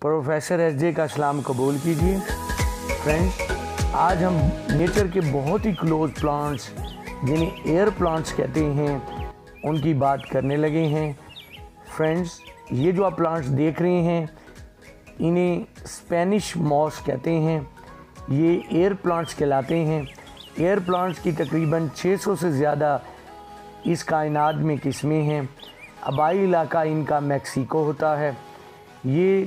Professor S J کا سلام قبول کیجیے۔ فرینڈز، آج ہم نیچر کے بہت ہی کلوز پلانٹس جنہیں ایئر پلانٹس کہتے ہیں، ان کی بات کرنے لگے ہیں۔ فرینڈز، یہ جو آپ پلانٹس دیکھ رہے ہیں، انہیں اسپینش موس کہتے ہیں۔ یہ ایئر پلانٹس کہلاتے ہیں۔ ایئر پلانٹس کی تقریباً چھ سو سے زیادہ اس کائنات میں قسمیں ہیں۔ آبائی علاقہ ان کا میکسیکو ہوتا ہے۔ یہ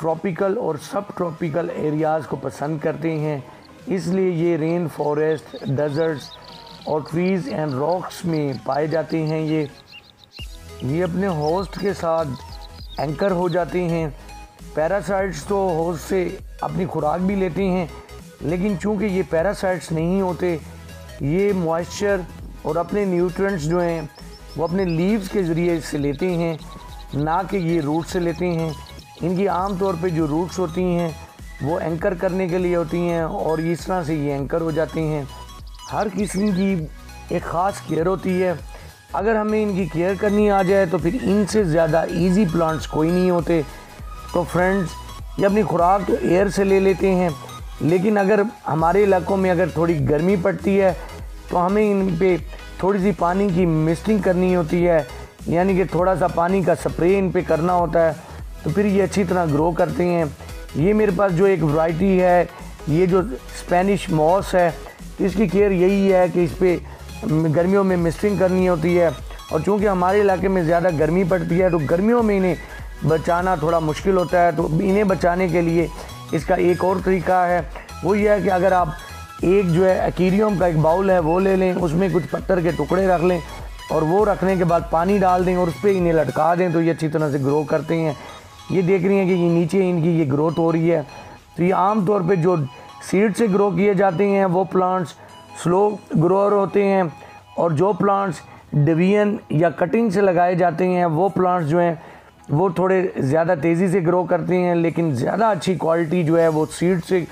ٹراپیکل اور سب ٹراپیکل ایریاز کو پسند کرتے ہیں۔ اس لیے یہ رین فارسٹ ڈیزرٹس اور ٹریز اینڈ راکس میں پائے جاتے ہیں۔ یہ یہ اپنے ہوسٹ کے ساتھ اینکر ہو جاتے ہیں۔ پیراسائٹس تو ہوسٹ سے اپنی خوراک بھی لیتے ہیں، لیکن چونکہ یہ پیراسائٹس نہیں ہوتے، یہ موائسچر اور اپنے نیوٹرنٹس جو ہیں، وہ اپنے لیوز کے ذریعے سے لیتے ہیں، نہ کہ یہ روٹ سے لیتے ہیں۔ ان کی عام طور پہ جو روٹس ہوتی ہیں، وہ اینکر کرنے کے لیے ہوتی ہیں اور اس طرح سے یہ اینکر ہو جاتی ہیں۔ ہر قسم کی ایک خاص کیئر ہوتی ہے۔ اگر ہمیں ان کی کیئر کرنی آ جائے تو پھر ان سے زیادہ ایزی پلانٹس کوئی نہیں ہوتے۔ تو فرینڈز یہ اپنی خوراک تو ایئر سے لے لیتے ہیں۔ لیکن اگر ہمارے علاقوں میں اگر تھوڑی گرمی پڑتی ہے، تو ہمیں ان پہ تھوڑی سی پانی کی مسٹنگ کرنی ہوتی ہے۔ یعنی کہ تھوڑا سا پانی کا سپرے ان پہ کرنا ہوتا ہے۔ تو پھر یہ اچھی طرح گرو کرتے ہیں۔ یہ میرے پاس جو ایک ورائٹی ہے، یہ جو اسپینش موس ہے، اس کی کیئر یہی ہے کہ اس پہ گرمیوں میں مسٹنگ کرنی ہوتی ہے۔ اور چونکہ ہمارے علاقے میں زیادہ گرمی پڑتی ہے، تو گرمیوں میں انہیں بچانا تھوڑا مشکل ہوتا ہے۔ تو انہیں بچانے کے لیے اس کا ایک اور طریقہ ہے۔ وہ یہ ہے کہ اگر آپ ایک جو ہے ایکیریوم کا ایک باؤل ہے، وہ لے لیں، اس میں کچھ پتھر کے ٹکڑے رکھ لیں اور وہ رکھنے کے بعد پانی ڈال دیں اور اس پہ انہیں لٹکا دیں، تو یہ اچھی طرح سے گرو کرتے ہیں۔ یہ دیکھ رہی ہیں کہ یہ نیچے ان کی یہ گروتھ ہو رہی ہے۔ تو یہ عام طور پہ جو سیڈ سے گرو کیے جاتے ہیں، وہ پلانٹس سلو گروور ہوتے ہیں اور جو پلانٹس ڈوین یا کٹنگ سے لگائے جاتے ہیں، وہ پلانٹس جو ہیں، وہ تھوڑے زیادہ تیزی سے گرو کرتے ہیں، لیکن زیادہ اچھی کوالٹی جو ہے، وہ سیڈ سے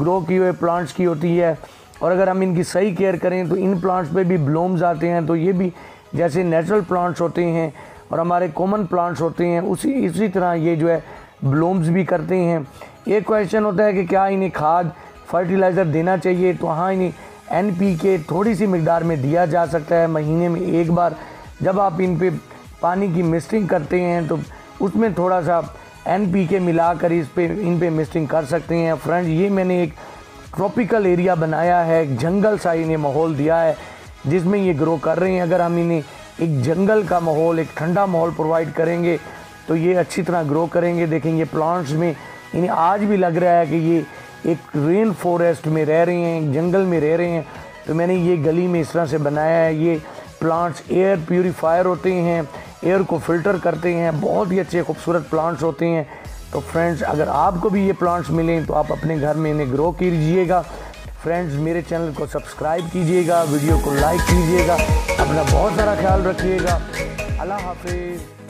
گرو کی ہوئے پلانٹس کی ہوتی ہے۔ اور اگر ہم ان کی صحیح کیئر کریں تو ان پلانٹس پہ بھی بلومز آتے ہیں۔ تو یہ بھی جیسے نیچرل پلانٹس ہوتے ہیں اور ہمارے کومن پلانٹس ہوتے ہیں، اسی اسی طرح یہ جو ہے بلومز بھی کرتے ہیں۔ ایک کویشچن ہوتا ہے کہ کیا انہیں کھاد فرٹیلائزر دینا چاہیے؟ تو ہاں انہیں این پی کے تھوڑی سی مقدار میں دیا جا سکتا ہے، مہینے میں ایک بار۔ جب آپ ان پہ پانی کی مسٹنگ کرتے ہیں، تو اس میں تھوڑا سا این پی کے ملا کر اس پہ، ان پہ مسٹنگ کر سکتے ہیں۔ فرینڈ یہ میں نے ایک ٹراپیکل ایریا بنایا ہے، ایک جنگل سا انہیں ماحول دیا ہے، جس میں یہ گرو کر رہے ہیں۔ اگر ہم انہیں ایک جنگل کا ماحول، ایک ٹھنڈا ماحول پرووائڈ کریں گے تو یہ اچھی طرح گرو کریں گے۔ دیکھیں یہ پلانٹس میں انہیں آج بھی لگ رہا ہے کہ یہ ایک رین فورسٹ میں رہ رہے ہیں، ایک جنگل میں رہ رہے ہیں۔ تو میں نے یہ گلی میں اس طرح سے بنایا ہے۔ یہ پلانٹس ایئر پیوریفائر ہوتے ہیں ایئر کو فلٹر کرتے ہیں۔ بہت ہی اچھے خوبصورت پلانٹس ہوتے ہیں۔ تو فرینڈز اگر آپ کو بھی یہ پلانٹس ملیں تو آپ اپنے گھر میں انہیں گرو کیجیے گا۔ فرینڈز میرے چینل کو سبسکرائب کیجیے گا ویڈیو کو لائک کیجیے گا۔ اپنا بہت سارا خیال رکھیے گا۔ اللہ حافظ۔